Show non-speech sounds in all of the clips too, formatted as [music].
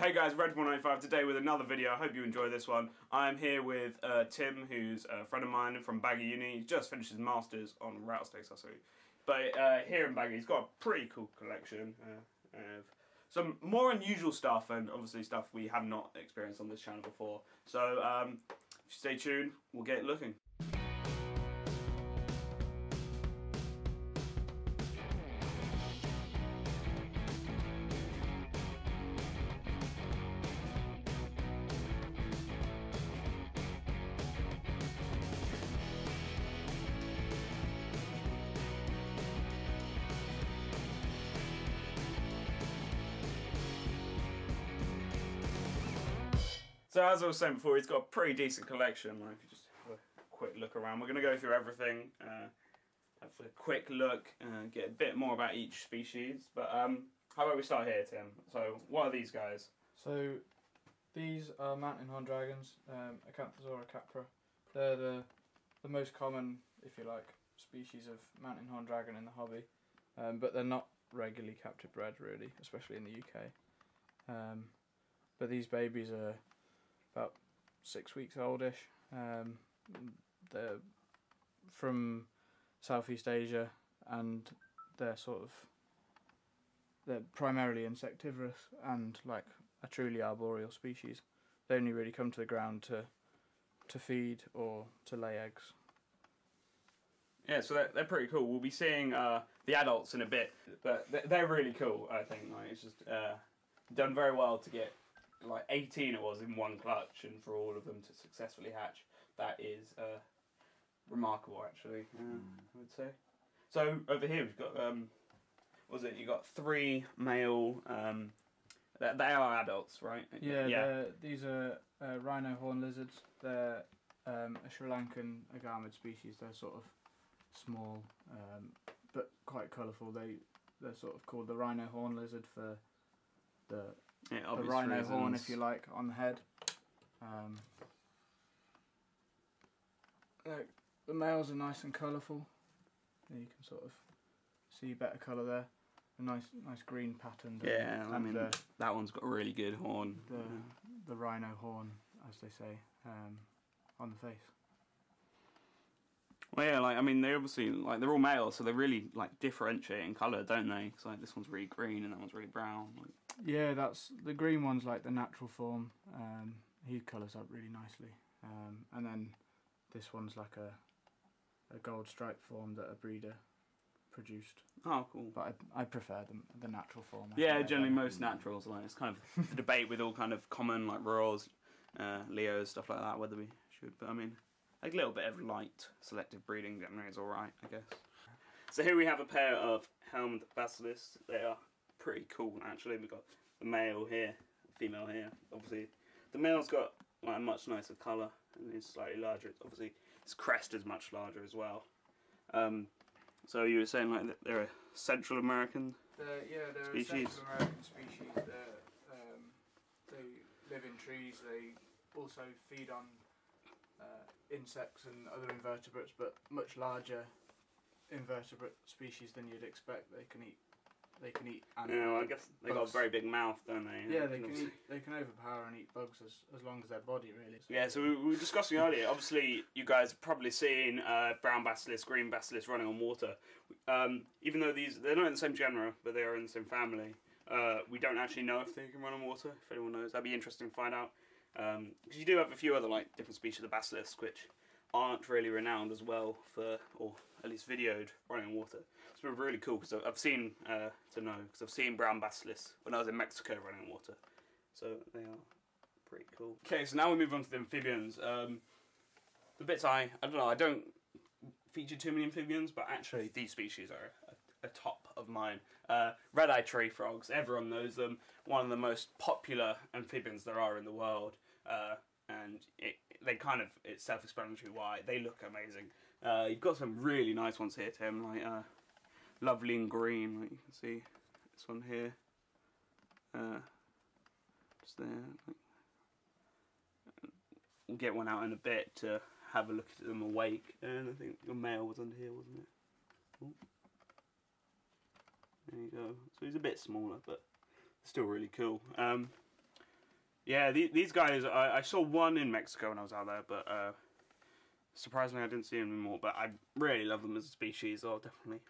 Hey guys, Reptiboy95 today with another video. I hope you enjoy this one. I'm here with uh, Tim, who's a friend of mine from Bangor Uni. He just finished his masters on rattlesnakes, I see. But uh, here in Bangor, he's got a pretty cool collection uh, of some more unusual stuff, and obviously stuff we have not experienced on this channel before. So um, stay tuned, we'll get looking. So as I was saying before, he's got a pretty decent collection. Like if you just have a quick look around, we're going to go through everything, uh, have a quick look, uh, get a bit more about each species. But um, how about we start here, Tim? So what are these guys? So these are mountain horn dragons, um, Acanthosaura capra. They're the the most common, if you like, species of mountain horn dragon in the hobby, um, but they're not regularly captive bred really, especially in the UK. Um, but these babies are about six weeks oldish. Um, they're from Southeast Asia and they're sort of they're primarily insectivorous and like a truly arboreal species. They only really come to the ground to to feed or to lay eggs. Yeah, so they're, they're pretty cool. We'll be seeing uh, the adults in a bit, but they're, really cool. I think like it's just uh, done very well to get like 18 it was in one clutch and for all of them to successfully hatch that is uh, remarkable actually mm. I would say. So over here we've got um was it? You got three male um they, they are adults right? Yeah, yeah. these are uh, rhino horn lizards. They're um, a Sri Lankan agamid species. They're sort of small um, but quite colourful. They they're sort of called the rhino horn lizard for the yeah, the rhino reasons. horn, if you like, on the head. Um, the males are nice and colourful. You can sort of see better colour there. A nice, nice green pattern. Yeah, and I mean the, that one's got a really good horn. The yeah. the rhino horn, as they say, um, on the face. Well, yeah, like I mean, they obviously like they're all male, so they really like differentiate in colour, don't they? Because like this one's really green and that one's really brown. Like, yeah, that's the green one's like the natural form. Um, he colours up really nicely, um, and then this one's like a a gold stripe form that a breeder produced. Oh, cool. But I, I prefer the the natural form. Yeah, generally most naturals. Like it's kind of the debate with all kind of common like Royals, uh, Leos, stuff like that. Whether we should, but I mean, a little bit of light selective breeding generally is all right, I guess. So here we have a pair of helmed basilisks. They are pretty cool actually. We've got the male here, female here. Obviously, the male's got like a much nicer colour and it's slightly larger. It's obviously, its crest is much larger as well. Um, so you were saying like they're a Central American they're, yeah, they're species. a Central American species. Um, they live in trees. They also feed on uh, insects and other invertebrates, but much larger invertebrate species than you'd expect. They can eat they can eat. Yeah, well, I guess they got a very big mouth, don't they? Yeah, they can eat. They can overpower and eat bugs as, as long as their body really. Yeah, so we, we were discussing earlier. Obviously, you guys have probably seen uh, brown basilisk, green basilisk running on water. Um, even though these they're not in the same genera, but they are in the same family. Uh, we don't actually know if they can run on water. If anyone knows, that'd be interesting to find out. Because um, you do have a few other like different species of basilisk, which aren't really renowned as well for, or at least videoed, running water. It's been really cool because I've seen, uh, to know, because I've seen brown basilisk when I was in Mexico running water. So they are pretty cool. Okay, so now we move on to the amphibians. Um, the bits I, I don't know, I don't feature too many amphibians, but actually these species are a, a top of mine. Uh, red-eyed tree frogs, everyone knows them. One of the most popular amphibians there are in the world. Uh, and it, they kind of it's self-explanatory why they look amazing. Uh, you've got some really nice ones here, Tim, like uh, lovely and green. Like you can see this one here, uh, just there. we'll get one out in a bit to have a look at them awake. And I think your male was under here, wasn't it? Ooh. There you go. So he's a bit smaller, but still really cool. Um, Yeah, the, these guys, I, I saw one in Mexico when I was out there, but uh, surprisingly, I didn't see them anymore. But I really love them as a species. I'll definitely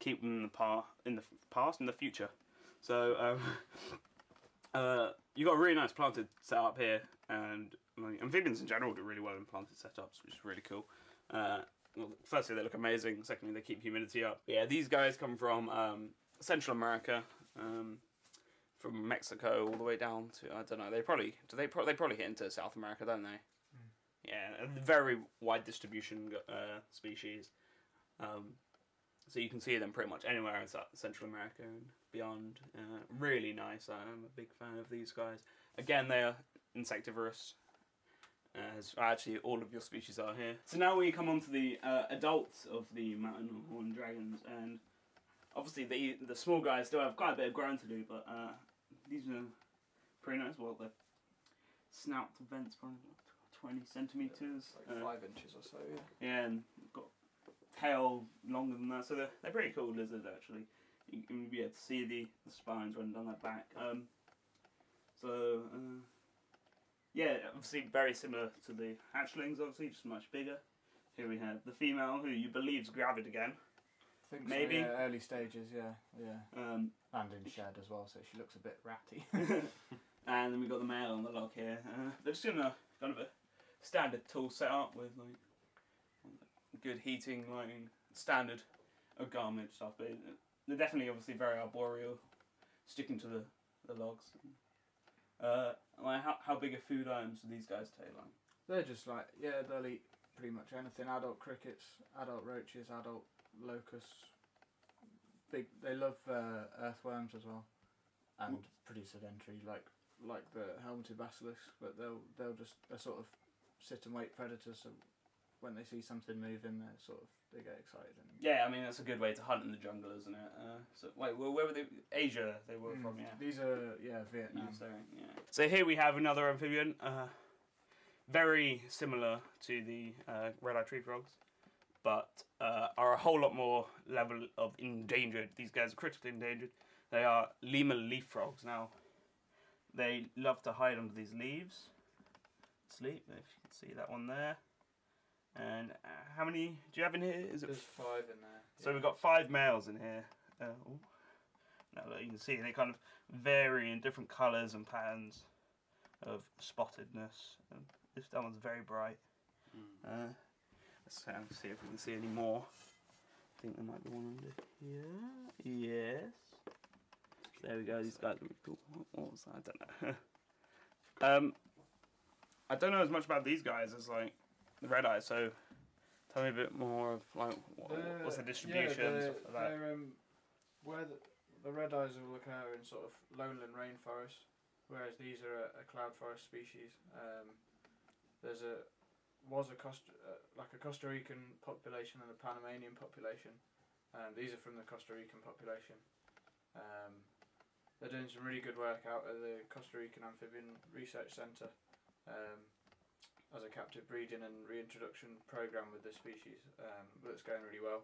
keep them in the, par- in the past and the future. So, um, [laughs] uh, you got a really nice planted setup here, and amphibians in general do really well in planted setups, which is really cool. Uh, well, firstly, they look amazing. Secondly, they keep humidity up. Yeah, these guys come from um, Central America. Um, from Mexico all the way down to I don't know. They probably do they pro- they probably hit into South America, don't they? Yeah, a very wide distribution uh, species. Um, so you can see them pretty much anywhere in Central America and beyond. Uh, really nice. I'm a big fan of these guys. Again, they are insectivorous. As actually all of your species are here. So now we come on to the uh, adults of the mountain horn dragons, and obviously the the small guys still have quite a bit of growing to do, but uh, these are pretty nice. Well, the snout vents probably twenty centimeters. Like Uh, five inches or so. Yeah. yeah, and got tail longer than that, so they're, they're pretty cool lizards actually. You can be able to see the, the spines running down their back. Um, so uh, yeah, obviously very similar to the hatchlings, obviously just much bigger. Here we have the female who you believe is gravid again. think Maybe. So, yeah, early stages. Yeah, yeah. Um, And in shed as well, so she looks a bit ratty. [laughs] and then we got the male on the log here. Uh, they're just in a kind of a standard tool setup with like good heating, lighting, standard garment stuff. But they're definitely obviously very arboreal, sticking to the, the logs. Uh, like how how big are food items do these guys take? Like They're just like yeah, they'll eat pretty much anything. Adult crickets, adult roaches, adult locusts. Big. They love uh, earthworms as well, and pretty sedentary, like like the helmeted basilisk. But they'll they'll just they're sort of sit and wait predators. So when they see something moving, they sort of they get excited and. yeah, I mean that's a good way to hunt in the jungle, isn't it? Uh, so wait, well, where were they? Asia they were from, Mm, yeah. These are yeah Vietnam. So, yeah. so here we have another amphibian, uh, very similar to the uh, red-eyed tree frogs, but uh, are a whole lot more level of endangered. These guys are critically endangered. They are lemur leaf frogs. Now, they love to hide under these leaves, sleep. If you can see that one there. And uh, how many do you have in here? Is it There's five in there. so yeah. we've got five males in here. Uh, now look, you can see they kind of vary in different colours and patterns of spottedness. And this that one's very bright. Uh, let's see if we can see any more. I think there might be one under here. Yes. There we go. These guys are really cool. What was that? I don't know. [laughs] um, I don't know as much about these guys as like the red eye. So tell me a bit more of like what, what's the distribution Yeah, they're, that. they're, um, where the, the red eyes will occur in sort of lowland rainforest, whereas these are a, a cloud forest species. Um, there's a was a Costa, uh, like a Costa Rican population and a Panamanian population. Um, these are from the Costa Rican population. Um, they're doing some really good work out at the Costa Rican Amphibian Research Centre um, as a captive breeding and reintroduction program with this species um, that's going really well.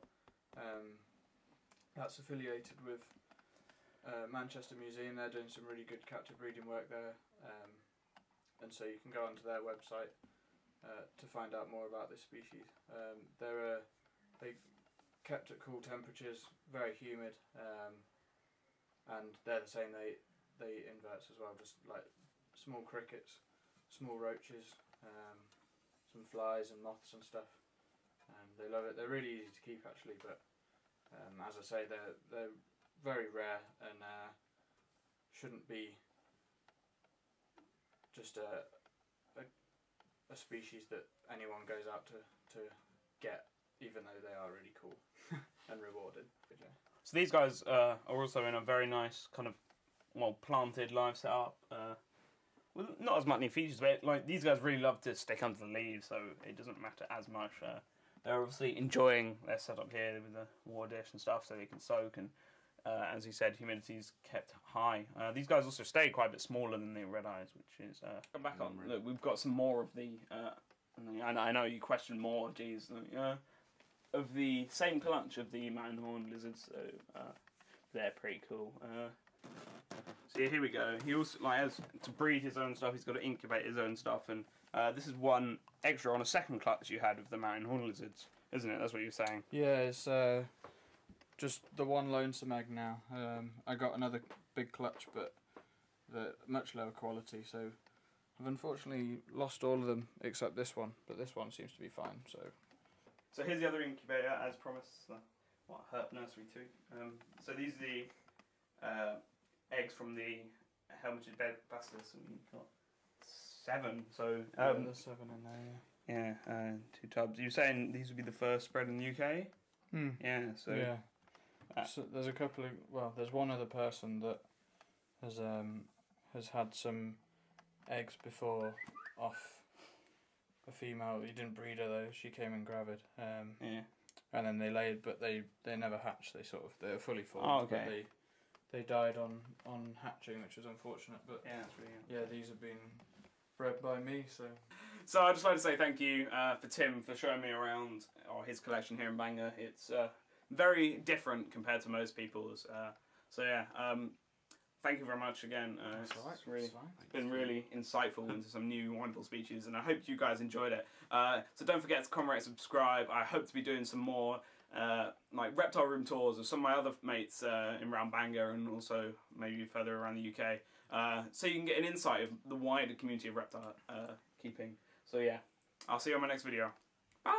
Um, that's affiliated with uh, Manchester Museum. They're doing some really good captive breeding work there, um, and so you can go onto their website uh, to find out more about this species. Um, they're uh, they kept at cool temperatures, very humid, um, and they're the same. They they inverts as well, just like small crickets, small roaches, um, some flies and moths and stuff. Um, they love it. They're really easy to keep actually, but um, as I say, they're they're very rare and uh, shouldn't be just a, a a species that anyone goes out to to get, even though they are really cool [laughs] and rewarded. So these guys uh, are also in a very nice kind of well planted live setup. Uh, well, not as much in features, but like these guys really love to stick under the leaves, so it doesn't matter as much. Uh, they're obviously enjoying their setup here with the water dish and stuff, so they can soak. And uh, as you said, humidity's kept high. Uh, these guys also stay quite a bit smaller than the red eyes, which is uh, come back on. Look, we've got some more of the. Uh, I know, I know you question more. Geez, uh, of the same clutch of the mountain horn lizards, so uh, they're pretty cool. Yeah, here we go. He also like has to breed his own stuff. He's got to incubate his own stuff, and uh, this is one extra on a second clutch you had of the mountain horn lizards, isn't it? That's what you were saying. Yeah, it's uh, just the one lonesome egg now. Um, I got another big clutch, but the much lower quality. So I've unfortunately lost all of them except this one, but this one seems to be fine. So So here's the other incubator, as promised. Uh, what Herp Nursery too. Um, so these are the uh, eggs from the helmeted bed basilisk, and we've got seven. So yeah, um, there's seven in there. yeah, uh, two tubs. You were saying these would be the first spread in the UK? Yeah. Hmm. Yeah. So yeah. uh, so there's a couple of well, there's one other person that has um has had some eggs before off a female. He didn't breed her though. She came in gravid. Um, yeah. and then they laid, but they they never hatched. They sort of they're fully formed. Oh, okay. But they they died on on hatching, which was unfortunate. But Yeah, that's really. yeah, these have been bred by me. So So I'd just like to say thank you uh, for Tim for showing me around or his collection here in Bangor. It's uh, very different compared to most people's. Uh, so yeah, um, thank you very much again. Uh, that's it's all right. really It's fine. been really insightful into some new wonderful species, and I hope you guys enjoyed it. Uh, so don't forget to comment, rate, subscribe. I hope to be doing some more uh, like reptile room tours of some of my other mates uh, in around Bangor and also maybe further around the UK, uh, so you can get an insight of the wider community of reptile uh, keeping. So yeah, I'll see you on my next video. Bye.